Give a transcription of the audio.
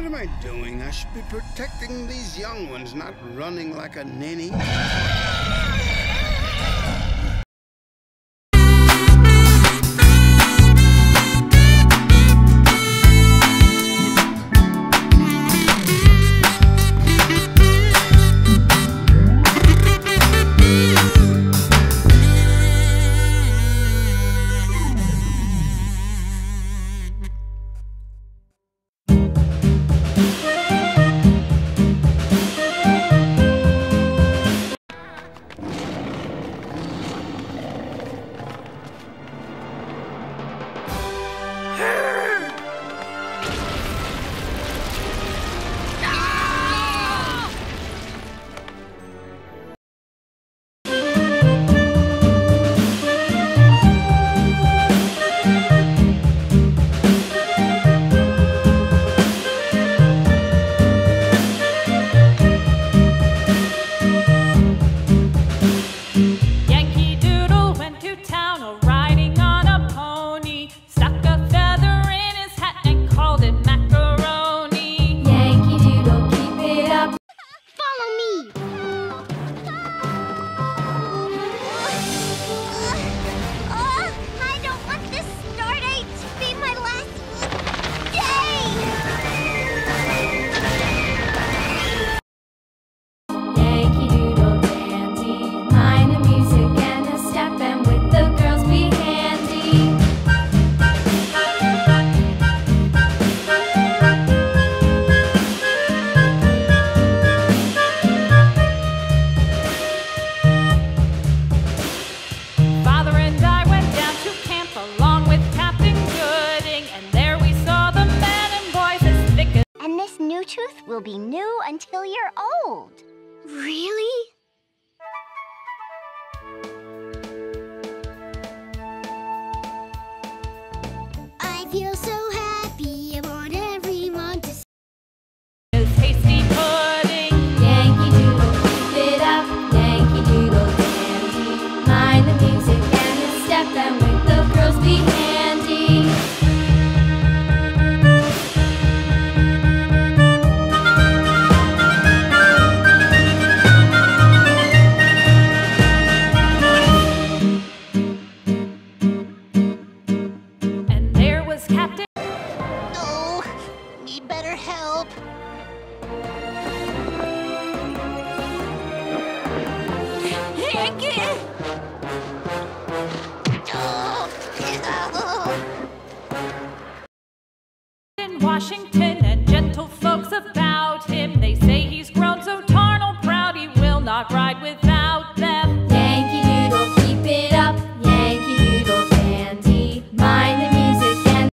What am I doing? I should be protecting these young ones, not running like a ninny. Tooth will be new until you're old. Really? I feel so